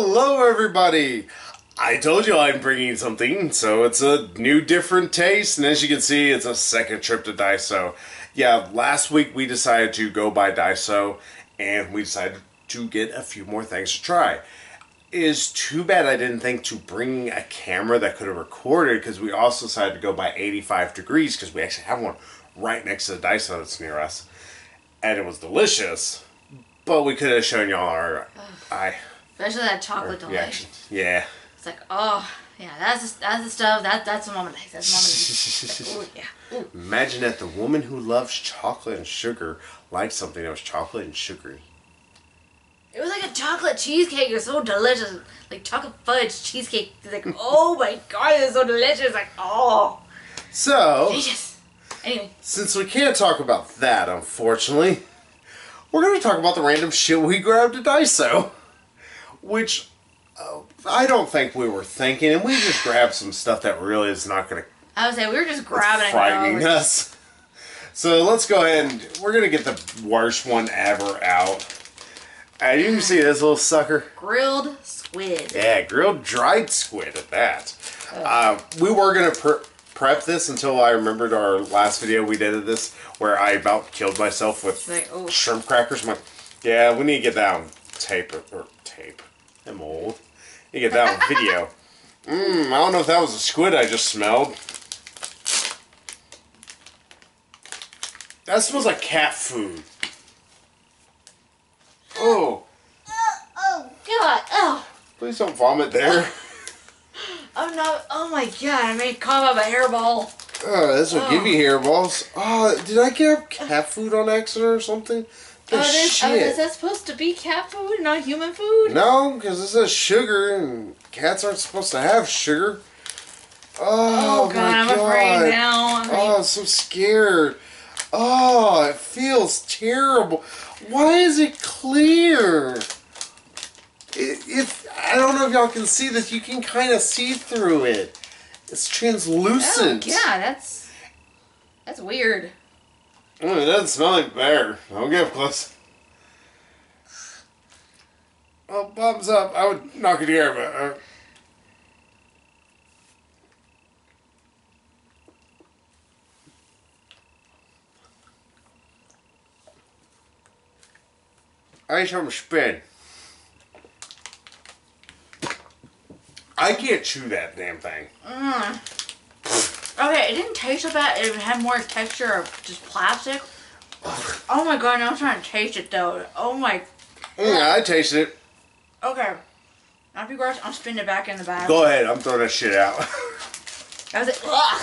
Hello, everybody. I told you I'm bringing something, so it's a new, different taste, and as you can see, it's a second trip to Daiso. Yeah, last week we decided to go by Daiso, and we decided to get a few more things to try. It is too bad I didn't think to bring a camera that could have recorded, because we also decided to go by 85 degrees, because we actually have one right next to the Daiso that's near us, and it was delicious. But we could have shown y'all our eye Especially that chocolate delight. reactions. Yeah. It's like, oh, yeah, that's the, that's the stuff. That that's the moment. That's the moment. oh yeah. Ooh. Imagine that the woman who loves chocolate and sugar likes something that was chocolate and sugary. It was like a chocolate cheesecake. It was so delicious. Like chocolate fudge cheesecake. It's like, oh my god, it's so delicious. Like, oh, So, delicious. Anyway, since we can't talk about that, unfortunately, we're going to talk about the random shit we grabbed at Daiso. Which uh, I don't think we were thinking, and we just grabbed some stuff that really is not going to I would say we were just grabbing frightening us. So let's go ahead and we're gonna get the worst one ever out. And you can see this little sucker. Grilled squid. Yeah, grilled dried squid at that. Uh, we were gonna pre- prep this until I remembered our last video we did of this, where I about killed myself with Like, oh. shrimp crackers. Like, yeah, we need to get that on tape or tape. I'm old. You get that on video. Mmm, I don't know if that was a squid I just smelled. That smells like cat food. Oh, Oh, oh god. Oh. please don't vomit there. Oh no. Oh my god. I made cough up a hairball. Oh, this will give oh. you hairballs. Oh, did I get cat food on accident or something? Oh, Oh, this, oh, is that supposed to be cat food, not human food? No, because it says sugar, and cats aren't supposed to have sugar. Oh, Oh, god, my I'm god. afraid now. I mean, Oh, I'm so scared. Oh, it feels terrible. Why is it clear? It, it, I don't know if y'all can see this. You can kind of see through it. It's oh, translucent. yeah, that's that's weird. Mm, it doesn't smell like bear. Don't get up close. Oh, thumbs up. I would knock it here, but. Uh, I show him spin. I can't chew that damn thing. Okay, it didn't taste so bad. It had more texture of just plastic. Oh my god, now I'm trying to taste it though. Oh my. Mm, yeah, I tasted it. Okay. Now if you guys, I'm spinning it back in the bag. Go ahead, I'm throwing that shit out. That was it. Ugh.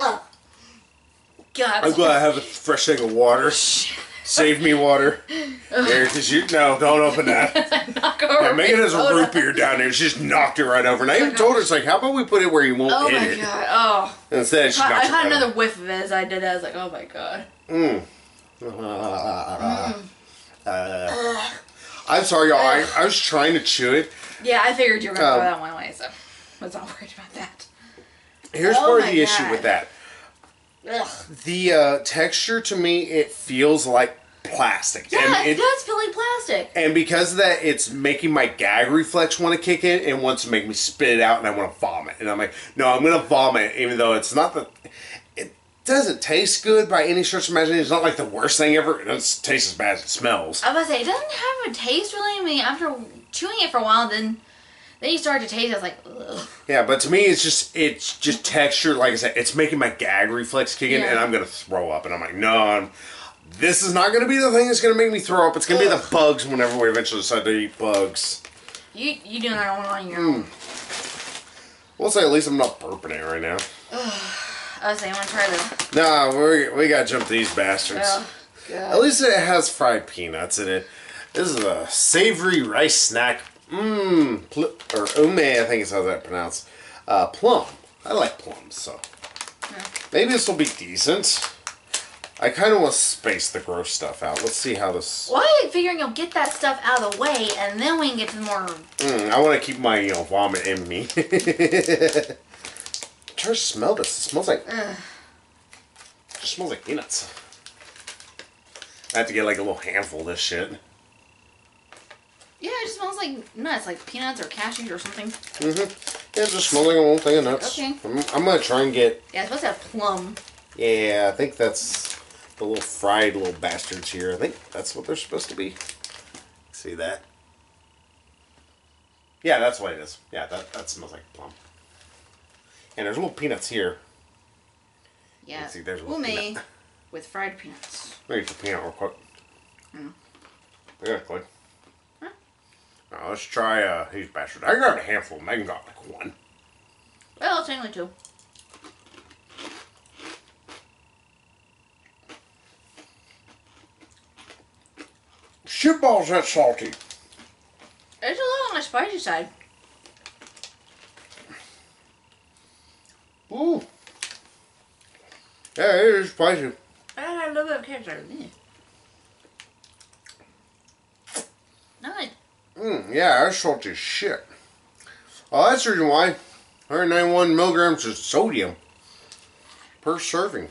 Ugh. God. I'm glad I have a fresh tank of water. Save me water. There, cause you no, don't open that. Knock over Yeah, make it as a soda. root beer down there. She just knocked it right over. And I even told her, it's like, how about we put it where you won't hit it? Oh hit my it? god. Oh. And instead, she I, I knocked it had right another whiff of it as I did that. I was like, oh my god. Uh, I'm sorry, y'all. I, I was trying to chew it. Yeah, I figured you were gonna Um, go that one way, so I was not worried about that. Here's Oh part of my the issue God. with that. Ugh. The uh, texture to me, it feels like plastic. Yeah, and it, does feel like plastic. And because of that, it's making my gag reflex want to kick in and wants to make me spit it out and I want to vomit. And I'm like, no, I'm going to vomit, even though it's not the. It doesn't taste good by any stretch of imagination. It's not like the worst thing ever. It doesn't taste as bad as it smells. I was to say, it doesn't have a taste really. I mean, after chewing it for a while, then then you start to taste it. I was like, ugh. Yeah, but to me, it's just it's just texture. Like I said, it's making my gag reflex kick in, Yeah. and I'm gonna throw up. And I'm like, no, I'm, this is not gonna be the thing that's gonna make me throw up. It's gonna be the bugs whenever we eventually decide to eat bugs. you you doing that all on your Hmm. own. We'll say at least I'm not burping it right now. I was saying, I want to try the. Nah, we we gotta jump these bastards. Oh, At least it has fried peanuts in it. This is a savory rice snack. Mmm, or ume, I think is how that pronounced. Uh, plum. I like plums, so maybe this will be decent. I kind of want to space the gross stuff out. Let's see how this. Why are you figuring you'll get that stuff out of the way and then we can get to the more. Mm, I want to keep my you know vomit in me. Try to smell this. It smells like. Ugh. It smells like peanuts. I have to get like a little handful of this shit. Yeah, it just smells like nuts, like peanuts or cashews or something. Mm-hmm. Yeah, just smelling a little thing of nuts. Okay. I'm, I'm gonna try and get. Yeah, it's supposed to have plum. Yeah, I think that's the little fried little bastards here. I think that's what they're supposed to be. See that? Yeah, that's what it is. Yeah, that that smells like plum. And there's little peanuts here. Yeah. See, there's a little Umi peanut. with fried peanuts. Let me get the peanut real quick. Mm. Yeah, quick. Huh? Now let's try uh, these bastards. I got a handful. Megan got like one. Well, it's only two. Shitballs that salty. It's a little on the spicy side. Ooh. Yeah, it is spicy. I got a little bit of character. Yeah. Nice. Mm, yeah, that's salty as shit. Oh, that's the reason why. 191 milligrams of sodium per serving.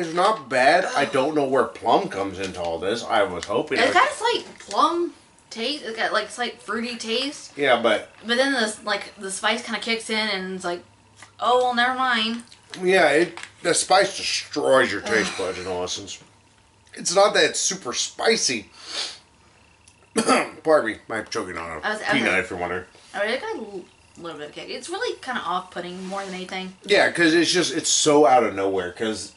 It's not bad. I don't know where plum comes into all this. I was hoping. It's got a slight plum taste. It's got like slight fruity taste. yeah, but But then the like the spice kind of kicks in and it's like, oh well, never mind. yeah, it the spice destroys your taste buds in all essence. It's not that it's super spicy. Pardon me, I'm choking on a I was- peanut was- if you're wondering. I it got a little bit of kick. It's really kind of off-putting more than anything. Yeah, because it's just it's so out of nowhere. Because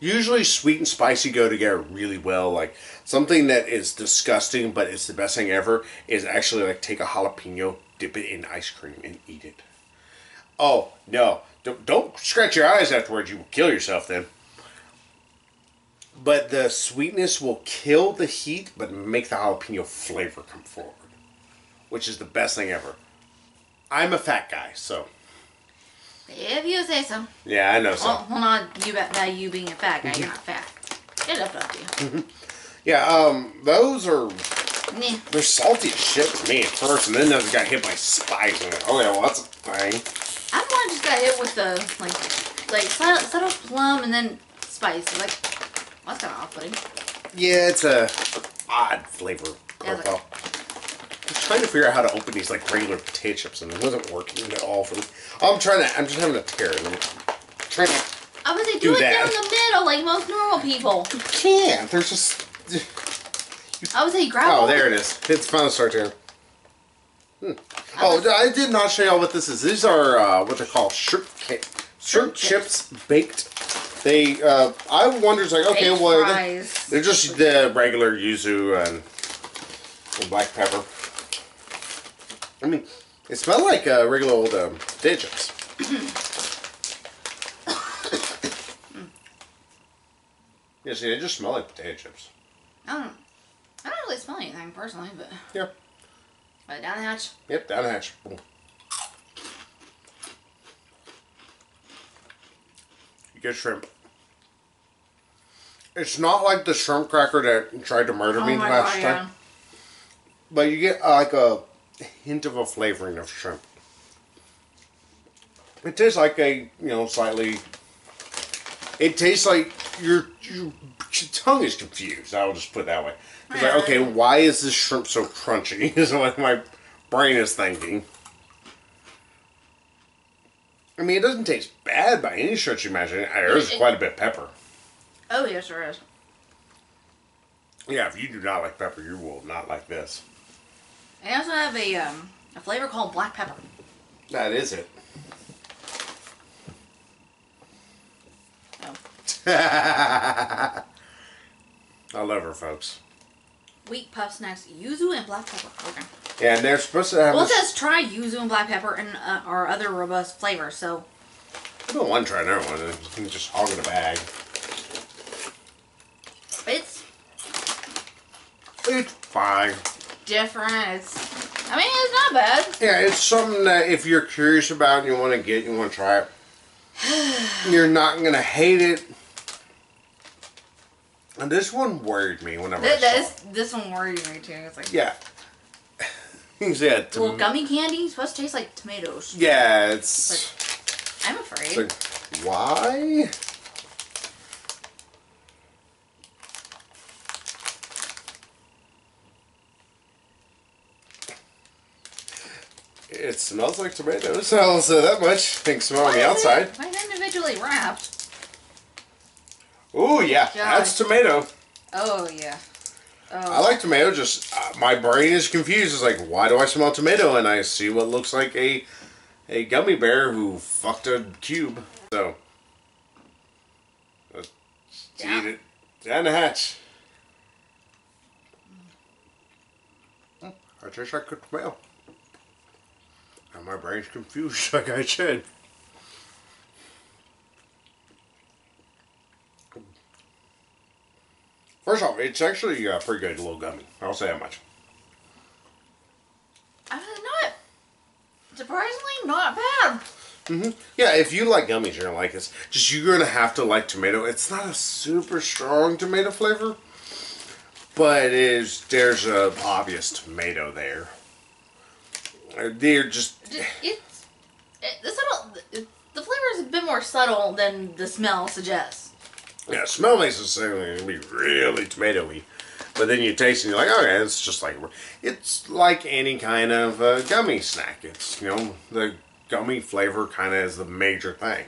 usually sweet and spicy go together really well. Like something that is disgusting, but it's the best thing ever is actually like take a jalapeno, dip it in ice cream, and eat it. Oh no! Don't, don't scratch your eyes afterwards. You will kill yourself then. But the sweetness will kill the heat, but make the jalapeno flavor come forward, which is the best thing ever. I'm a fat guy, so If you say so. yeah, I know so. Well, well not you that you being a fat guy. You're not fat. It's up to you. Yeah, um, those are Nah. they're salty as shit to me at first, and then those got hit by spice. And oh yeah, well that's a thing. I'm one just got hit with the like like subtle, subtle plum and then spice. Like that's kind of off-putting. Yeah, it's a odd flavor Yeah, it's profile. I was trying to figure out how to open these like regular potato chips, and it wasn't working at all for me. I'm trying to. I'm just having a tear. And I'm trying to. I was say do, Do it that. down the middle like most normal people. You can't. There's just. I would say grab. Oh, there the- it is. It's finally start tearing. Hmm. Oh, I did not show y'all what this is. These are uh, what they call shrimp ca- shrimp Shrimp chips baked. They, uh, I wonder, it's like, okay, well, they, fries. they're just the regular yuzu and, and black pepper. I mean, it smell like uh, regular old um, potato chips. yeah, see, they just smell like potato chips. I don't. I don't really smell anything personally, but Yeah. but down the hatch. Yep, down the hatch. Boom. You get shrimp. It's not like the shrimp cracker that tried to murder me oh my last god, time, yeah. but you get uh, like a hint of a flavoring of shrimp. It tastes like a you know slightly. It tastes like your your, tongue is confused. I'll just put it that way. It's like okay, why is this shrimp so crunchy? is what my brain is thinking. I mean, it doesn't taste bad by any stretch of imagination. There's quite a bit of pepper. Oh yes, there is. Yeah, if you do not like pepper, you will not like this. I also have a um a flavor called black pepper. That is it. Oh. I love her, folks. Wheat puff snacks, yuzu and black pepper. Okay. Yeah, and they're supposed to have. Well, it says try yuzu and black pepper and uh, or other robust flavors. So I don't want to try another one. You can just hog in a bag. it's It's fine. Different. It's I mean it's not bad. Yeah, it's something that if you're curious about and you want to get, you want to try it, you're not going to hate it. And this one worried me whenever Th- I This this one worried me too. It's like Yeah. yeah, tom- gummy candy supposed to taste like tomatoes. yeah, it's, like I'm afraid. it's like, why? It smells like tomatoes. I'll say that much. I think smell on the outside. Why is individually wrapped? Ooh, yeah, God. that's tomato. Oh yeah. Oh. I like tomato. Just uh, my brain is confused. It's like, why do I smell tomato? And I see what looks like a a gummy bear who fucked a cube. So let's Yeah. eat it down the hatch. Oh, I taste like cooked tomato. And my brain's confused, like I said. First off, it's actually a pretty good little gummy. I'll say that much. I was not. Surprisingly, not bad. Mm-hmm. Yeah, if you like gummies, you're gonna like this. Just you're gonna have to like tomato. It's not a super strong tomato flavor, but it is there's a obvious tomato there. They're just It's it, the subtle. It, the flavor is a bit more subtle than the smell suggests. yeah, smell makes it sound like it's gonna be really tomatoey, but then you taste it and you're like, okay, it's just like it's like any kind of uh, gummy snack. It's you know the gummy flavor kind of is the major thing.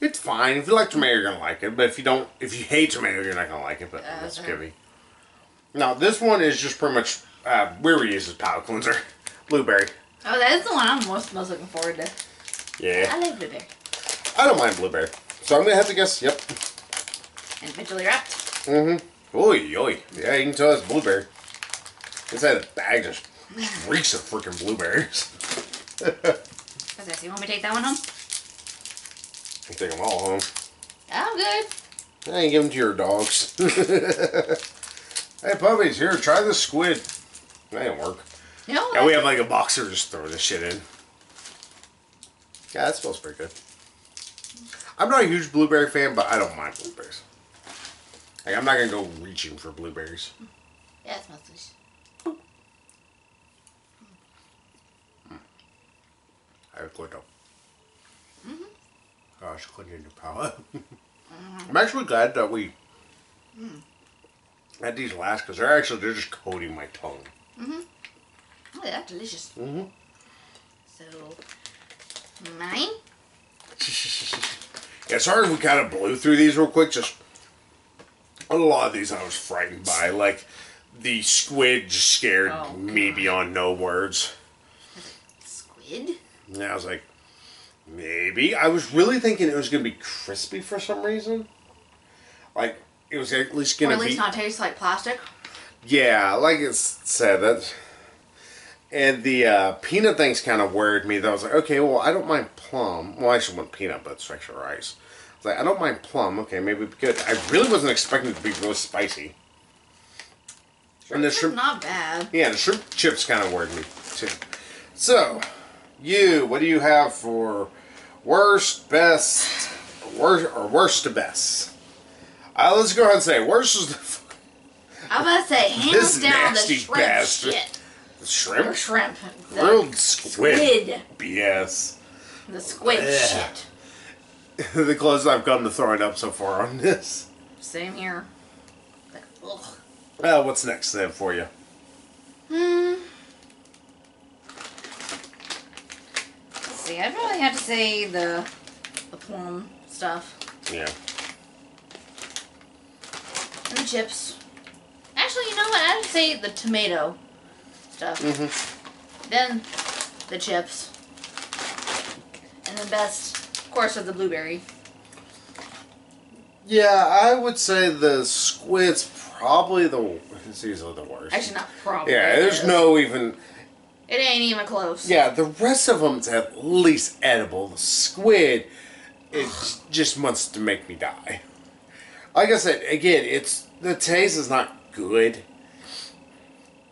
It's fine if you like tomato, you're gonna like it. But if you don't, if you hate tomato, you're not gonna like it. But Uh, that's okay. gummy. Now this one is just pretty much uh, we were using palate cleanser, blueberry. Oh, that is the one I'm most most looking forward to. Yeah, I like blueberry. I don't mind blueberry, so I'm gonna have to guess. Yep. Individually wrapped. Mm-hmm. Oi, oi. Yeah, you can tell it's blueberry. Inside the bag just reeks of freaking blueberries. What's this? You want me to take that one home? You take them all home. I'm good. I ain't give them to your dogs. hey, puppies, here, try this squid. That didn't work. No. Yeah, we have like a boxer just throw this shit in. Yeah, that smells pretty good. I'm not a huge blueberry fan, but I don't mind blueberries. Like, I'm not gonna go reaching for blueberries. Yeah, it smells delicious. I quit though. Gosh, quit into power. I'm actually glad that we mm. had these last because they're actually they're just coating my tongue. Oh, that's delicious. Mm-hmm. So, mine. Yeah, sorry we kind of blew through these real quick. Just a lot of these I was frightened by. Like the squid just scared Oh, me beyond no words. Squid. And I was like, maybe. I was really thinking it was gonna be crispy for some reason. Like it was at least gonna at least not taste like plastic. Yeah, like it's said that. And the uh, peanut things kind of worried me. That I was like, okay, well, I don't mind plum. Well, I actually want peanut, but it's extra rice. I was like, I don't mind plum. Okay, maybe good. I really wasn't expecting it to be really spicy. And the shrimp, not bad. yeah, the shrimp chips kind of worried me too. So, you, what do you have for worst, best, worst, or worst to best? Uh, let's go ahead and say worst is the, I'm about to say, hands down, the shrimp bastard. shit. Shrimp. shrimp. The Grilled squid. squid. BS. The squid Ugh. shit. the closest I've come to throwing up so far on this. Same here. Like, ugh. Uh, what's next then for you? Hmm. Let's see. I'd probably have to say the the plum stuff Yeah. and the chips. Actually, you know what? I'd say the tomato stuff. Mm-hmm. Then the chips. And the best, of course, of the blueberry. Yeah, I would say the squid's probably the. It's easily the worst. Actually, not probably. yeah, there's no even. It ain't even close. Yeah, the rest of them's at least edible. The squid, it just wants to make me die. Like I said, again, it's the taste is not good,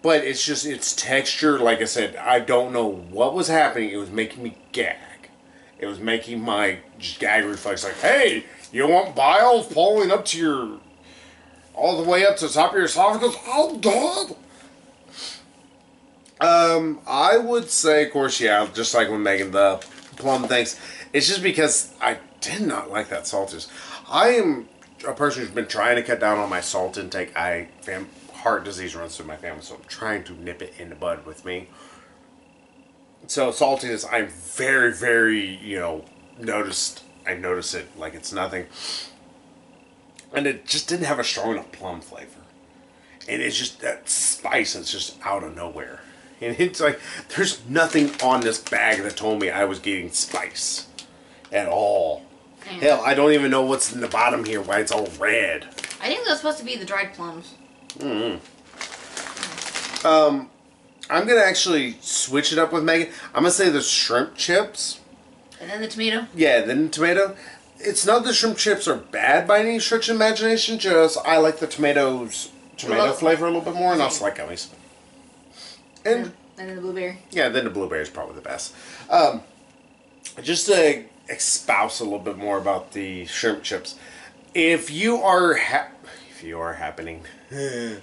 but it's just its texture. Like I said, I don't know what was happening. It was making me gag. It was making my gag reflex like, "Hey, you want bile falling up to your, all the way up to the top of your esophagus? Oh God!" Um, I would say, of course, yeah, just like when Megan the plum things. It's just because I did not like that saltiness. I am a person who's been trying to cut down on my salt intake. I fam- heart disease runs through my family, so I'm trying to nip it in the bud with me. So saltiness, I'm very, very, you know, noticed. I notice it like it's nothing, and it just didn't have a strong enough plum flavor, and it's just that spice that's just out of nowhere, and it's like there's nothing on this bag that told me I was getting spice, at all. Hell, I don't even know what's in the bottom here. Why it's all red. I think that's supposed to be the dried plums. I'm gonna actually switch it up with Megan. I'm gonna say the shrimp chips. And then the tomato. Yeah, then tomato. It's not the shrimp chips are bad by any stretch of imagination. Just I like the tomatoes tomato Well, flavor a little bit more, and also like gummies. And And then the blueberry. yeah, then the blueberry is probably the best. Um, just to espouse a little bit more about the shrimp chips, if you are if you are happening,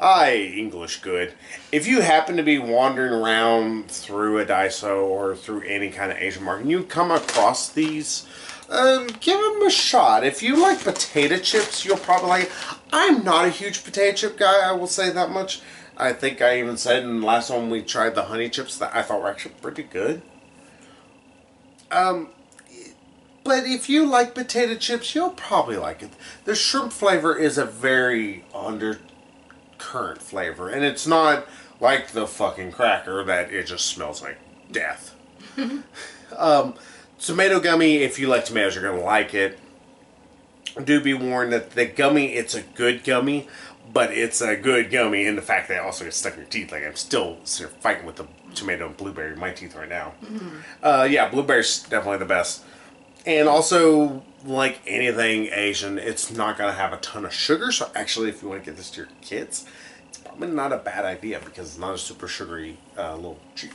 I English good. If you happen to be wandering around through a Daiso or through any kind of Asian market, and you come across these. Um, give them a shot. If you like potato chips, you'll probably like. I'm not a huge potato chip guy. I will say that much. I think I even said in the last one we tried the honey chips that I thought were actually pretty good. Um, but if you like potato chips, you'll probably like it. The shrimp flavor is a very undercurrent flavor, and it's not like the fucking cracker that it just smells like death. um, tomato gummy, if you like tomatoes, you're gonna like it. Do be warned that the gummy, it's a good gummy, but it's a good gummy in the fact that it also gets stuck in your teeth. Like I'm still sort of fighting with the tomato and blueberry in my teeth right now. Uh, yeah, blueberry's definitely the best. And also, like anything Asian, it's not gonna have a ton of sugar. So actually, if you want to get this to your kids, it's probably not a bad idea because it's not a super sugary uh, little treat.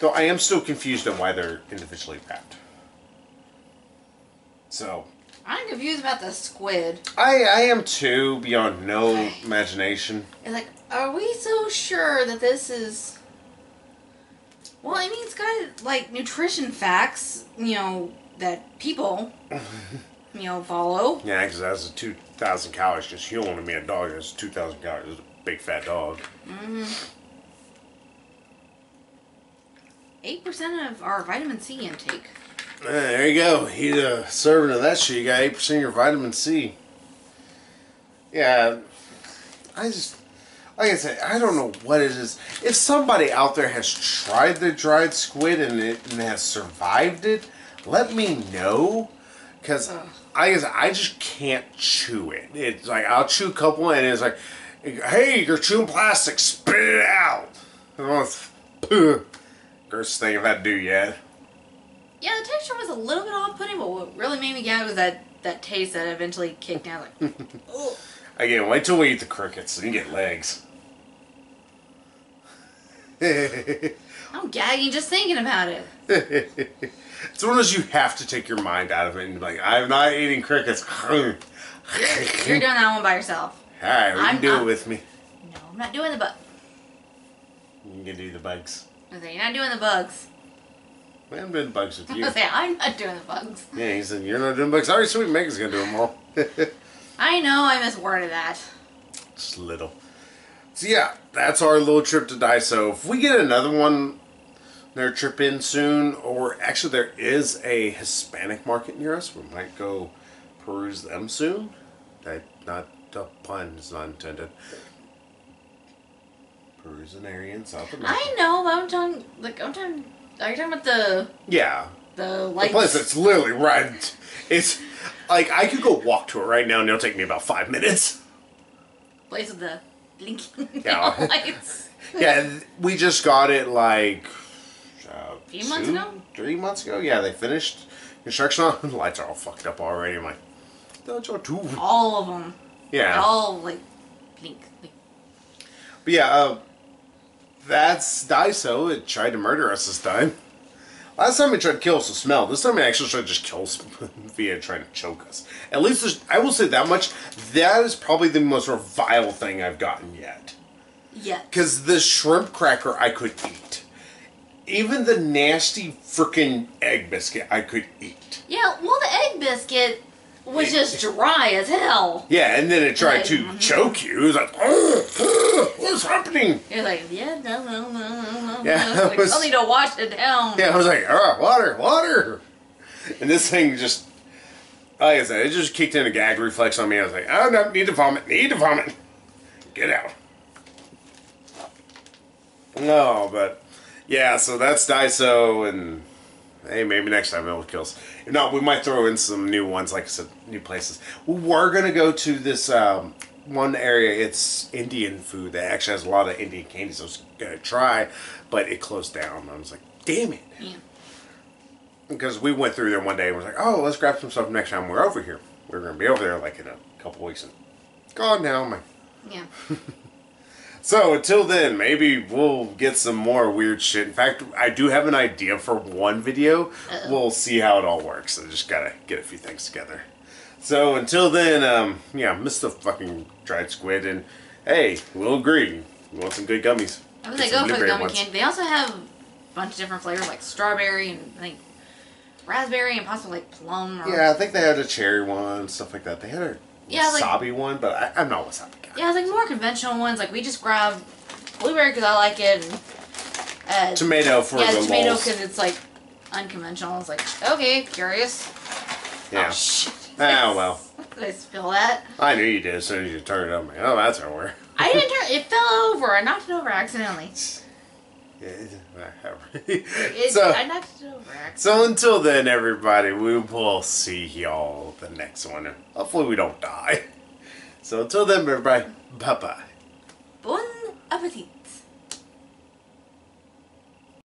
Though I am still confused on why they're individually wrapped. So I'm confused about the squid. I I am too beyond no imagination. It's like, are we so sure that this is? Well, I mean, it's got like nutrition facts, you know, that people, you know, follow. Yeah, because that's a two thousand calories. Just you want to be a dog. That's two thousand calories. It's a big fat dog. Eight percent of our vitamin C intake. Uh, there you go. Eat a serving of that shit. You got eight percent of your vitamin C. Yeah, I just like I said, I don't know what it is. If somebody out there has tried the dried squid and it and has survived it, let me know. Cause Ugh. I guess I just can't chew it. It's like I'll chew a couple and it's like, hey, you're chewing plastic, spit it out. Grossest thing I've had to do yet. Yeah, the texture was a little bit off-putting, but what really made me gag was that that taste that eventually kicked in. Like, Again, wait till we eat the crickets and get legs. I'm gagging just thinking about it. it's one of those you have to take your mind out of it and be like, I'm not eating crickets. You're doing that one by yourself. Alright, we I'm can do not- it with me. No, I'm not doing the bug. You can do the bugs. I you're not doing the bugs. Well, I'm doing bugs with you. I'm not doing the bugs. Yeah, he said, You're not doing bugs. Alright, sweet. Megan's gonna do them all. I know I misworded that. Just little. So, yeah, that's our little trip to Daiso. If we get another one, their trip in soon, or actually, there is a Hispanic market near us. We might go peruse them soon. That, not the pun is not intended. Peruse an area in South America. I know, but I'm talking like I'm talking. Are you talking about the yeah, the the place that's literally right. It's like I could go walk to it right now, and it'll take me about five minutes. place with the blinking Yeah. lights. Yeah, we just got it like uh, Few months ago? three months ago. Yeah, they finished construction on. The lights are all fucked up already. I'm like, that's all too. All of them. Yeah, All like blink. But yeah, uh, that's Daiso. It tried to murder us this time. Uh, Last time it tried to kill us with smell. This time it actually tried to just kill us via trying to choke us. At least I will say that much. That is probably the most vile thing I've gotten yet. yeah. Because the shrimp cracker I could eat. Even the nasty freaking egg biscuit I could eat. Yeah. Well, the egg biscuit was just dry as hell. Yeah, and then it tried to Right. choke you. It was like, what's happening? You're like, yeah, no, no, no, no, no. Yeah, Like, was- something to wash it down. Yeah, I was like, ah, water, water. And this thing just, like I said, it just kicked in a gag reflex on me. I was like, oh no, need to vomit, need to vomit. Get out. No, but yeah, so that's Daiso, and hey, maybe next time it'll kills. If not, we might throw in some new ones, like I said, new places. We're gonna go to this um, one area. It's Indian food that actually has a lot of Indian candies. so I was gonna try, but it closed down. I was like, damn it Yeah. because we went through there one day and was like, oh, let's grab some stuff next time we're over here. We're gonna be over there like in a couple weeks and gone now, man. Yeah. So until then, maybe we'll get some more weird shit. In fact, I do have an idea for one video. Uh-oh. We'll see how it all works. I just gotta get a few things together. So until then, um, yeah, miss the fucking dried squid, and hey, we'll agree. You want some good gummies? I was like, go for the gummy ones. candy. They also have a bunch of different flavors like strawberry and I think raspberry and possibly like plum. Or, Yeah, I think they had a cherry one, stuff like that. They had a Yeah, like- wasabi one, but I, I'm not a wasabi guy. Yeah, it's like more conventional ones. Like we just grabbed blueberry because I like it. And, uh, Tomato for yeah, the tomato because it's like unconventional. It's like okay, curious. Yeah. Oh shit. Ah, well. Did I spill that? I knew you did as soon as you turned it on. Like, oh, that's over. I didn't turn. It fell over. I knocked it over accidentally. It, so, I knocked it over. Accidentally. so until then, everybody, we will see y'all the next one. Hopefully, we don't die. So until then, everybody, bye bye. Bon appetit.